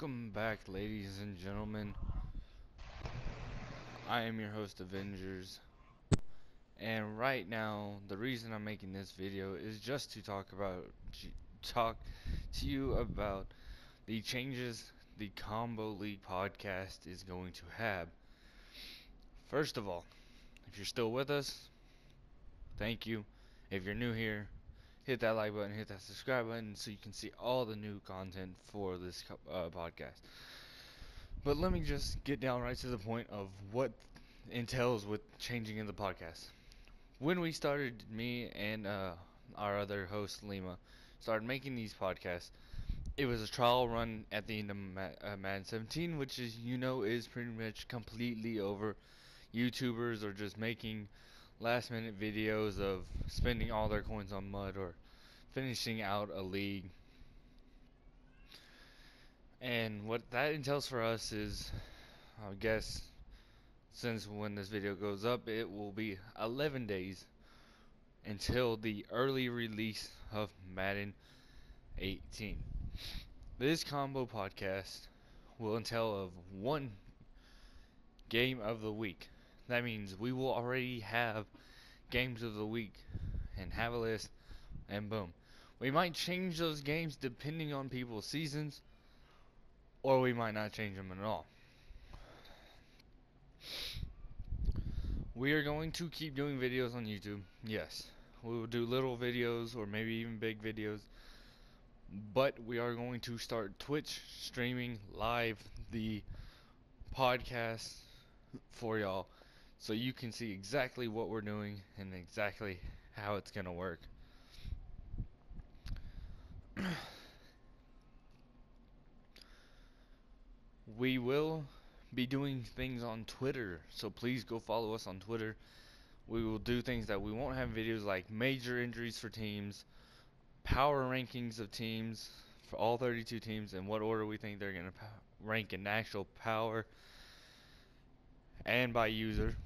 Welcome back, ladies and gentlemen. I am your host, Avengers. And right now, the reason I'm making this video is just to talk about, talk to you about the changes the Combo League podcast is going to have. First of all, if you're still with us, thank you. If you're new here, hit that like button, hit that subscribe button so you can see all the new content for this uh, podcast. But let me just get down right to the point of what entails with changing in the podcast. When we started, me and uh, our other host, Lima, started making these podcasts, it was a trial run at the end of uh, Madden 17, which is, you know, is pretty much completely over. YouTubers are just making last minute videos of spending all their coins on MUT or finishing out a league. And what that entails for us is, I guess, since when this video goes up, it will be 11 days until the early release of Madden 18. This combo podcast will entail of one game of the week. That means we will already have games of the week and have a list and boom. We might change those games depending on people's seasons or we might not change them at all. We are going to keep doing videos on YouTube. Yes. We will do little videos or maybe even big videos. But we are going to start Twitch streaming live the podcast for y'all so you can see exactly what we're doing and exactly how it's going to work. we will be doing things on Twitter, so please go follow us on Twitter. We will do things that we won't have videos like major injuries for teams, power rankings of teams for all 32 teams, and what order we think they're going to rank in actual power and by user,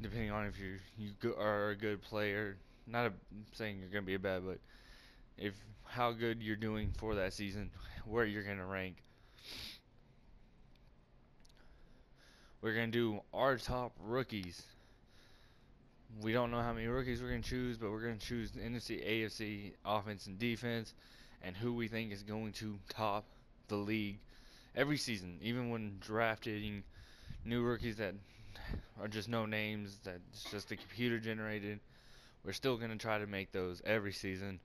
depending on if you you are a good player. Not a, saying you're going to be a bad, but if how good you're doing for that season, where you're going to rank. We're going to do our top rookies. We don't know how many rookies we're going to choose, but we're going to choose the NFC, AFC, offense, and defense, and who we think is going to top the league every season, even when drafting new rookies that are just no names, that's just a computer generated. We're still going to try to make those every season.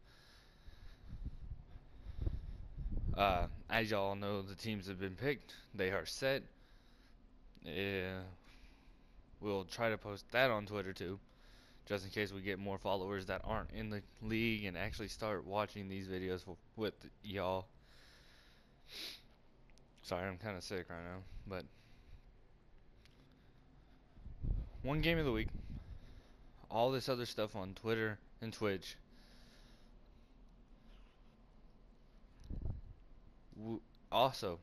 Uh, as y'all know, the teams have been picked. They are set. Yeah, we'll try to post that on Twitter too, just in case we get more followers that aren't in the league and actually start watching these videos with y'all. Sorry, I'm kind of sick right now, but one game of the week. All this other stuff on Twitter and Twitch. also,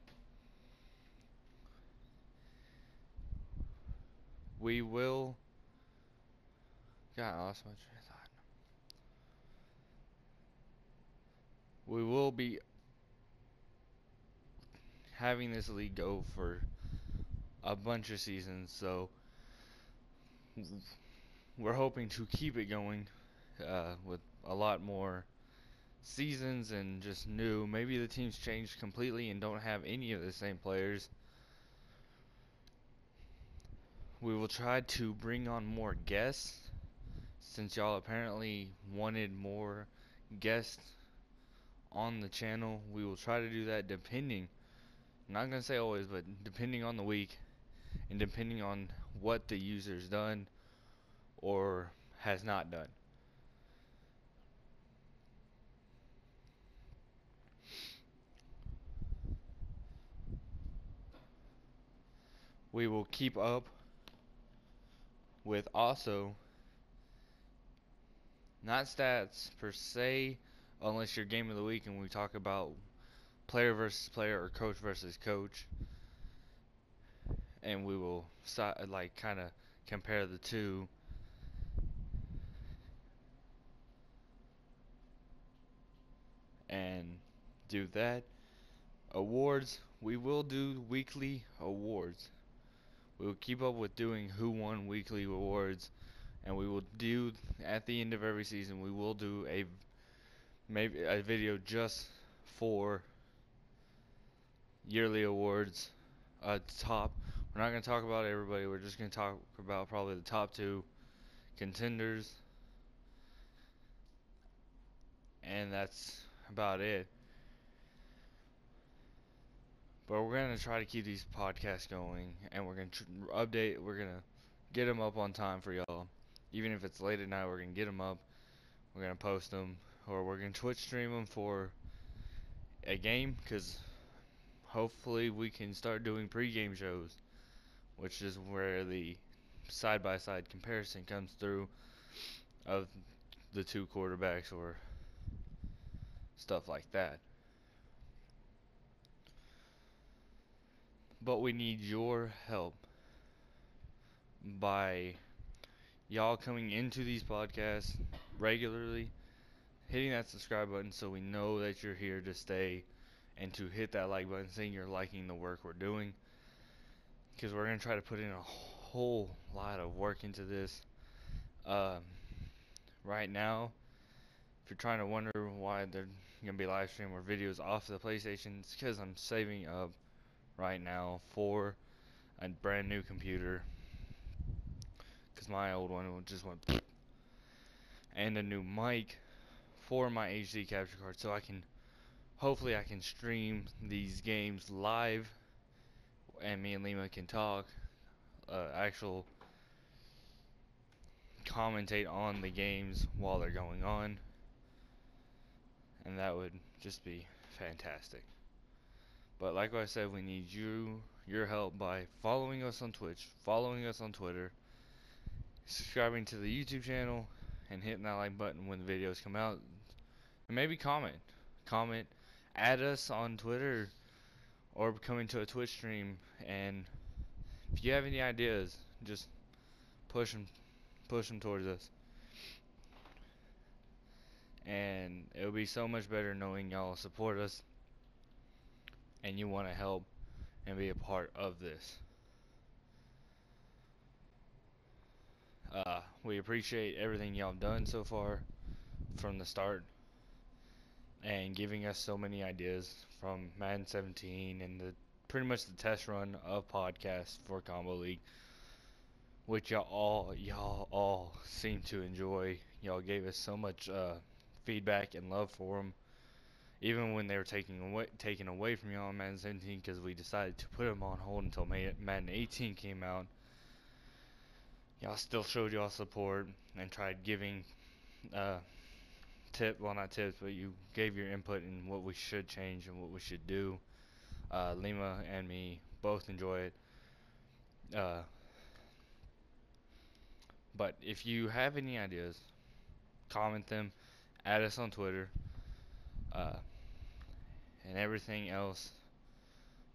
we will. God, I lost my train of thought. We will be having this league go for a bunch of seasons, so we're hoping to keep it going uh, with a lot more seasons and just new. Maybe the teams changed completely and don't have any of the same players. We will try to bring on more guests since y'all apparently wanted more guests on the channel. We will try to do that depending, I'm not going to say always, but depending on the week and depending on what the user's done or has not done. We will keep up with also not stats per se unless you're game of the week and we talk about player versus player or coach versus coach and we will like kind of compare the two and do that awards, we will do weekly awards. We will keep up with doing who won weekly awards, and we will do at the end of every season. We will do a maybe a video just for yearly awards. Uh, top. We're not gonna talk about everybody. We're just gonna talk about probably the top two contenders, and that's about it. But we're gonna try to keep these podcasts going, and we're gonna tr- update. We're gonna get them up on time for y'all. Even if it's late at night, we're gonna get them up. We're gonna post them, or we're gonna Twitch stream them for a game, cause hopefully we can start doing pre-game shows, which is where the side-by-side comparison comes through of the two quarterbacks or stuff like that. But we need your help by y'all coming into these podcasts regularly, hitting that subscribe button so we know that you're here to stay, and to hit that like button saying you're liking the work we're doing. Because we're going to try to put in a whole lot of work into this. Um, right now, if you're trying to wonder why they're going to be live stream or videos off the PlayStation, it's because I'm saving up right now for a brand new computer because my old one just went and a new mic for my HD capture card so I can hopefully I can stream these games live and me and Lima can talk uh, actual commentate on the games while they're going on and that would just be fantastic but like I said, we need you your help by following us on Twitch, following us on Twitter, subscribing to the YouTube channel, and hitting that like button when the videos come out. And maybe comment. Comment. Add us on Twitter or coming to a Twitch stream. And if you have any ideas, just push them, push them towards us. And it would be so much better knowing y'all support us and you want to help and be a part of this. Uh, we appreciate everything y'all done so far from the start and giving us so many ideas from Madden 17 and the pretty much the test run of podcasts for Combo League, which y'all all y'all all seem to enjoy. Y'all gave us so much uh, feedback and love for them even when they were taking away taken away from y'all on Madden 17 because we decided to put them on hold until Madden 18 came out. Y'all still showed y'all support and tried giving uh, tip, well not tips, but you gave your input in what we should change and what we should do. Uh, Lima and me both enjoy it. Uh, but if you have any ideas, comment them, add us on Twitter. Uh, and everything else.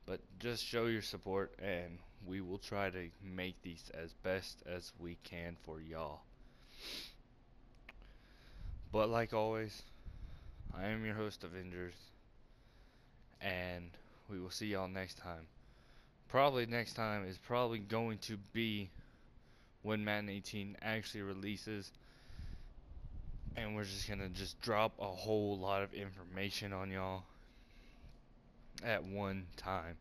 But just show your support and we will try to make these as best as we can for y'all. But like always, I am your host Avengers and we will see y'all next time. Probably next time is probably going to be when Madden 18 actually releases and we're just gonna just drop a whole lot of information on y'all at one time.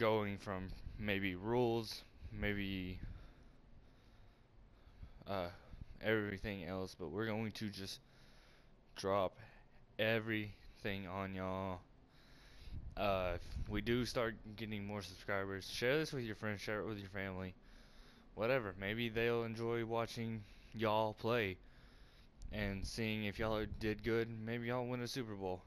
Going from maybe rules, maybe uh, everything else, but we're going to just drop everything on y'all. Uh, if we do start getting more subscribers, share this with your friends, share it with your family, whatever. Maybe they'll enjoy watching y'all play and seeing if y'all did good. Maybe y'all win a Super Bowl.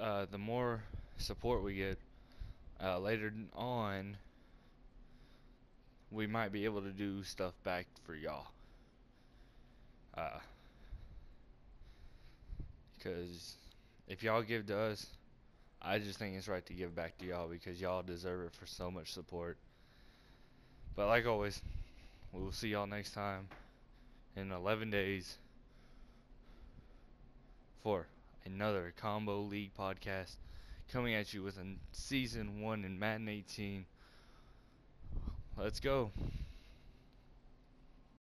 uh, the more support we get uh, later on, we might be able to do stuff back for y'all. Uh, because if y'all give to us, I just think it's right to give back to y'all because y'all deserve it for so much support. But like always, we will see y'all next time in 11 days for another Combo League podcast coming at you with a season 1 in Madden 18 let's go.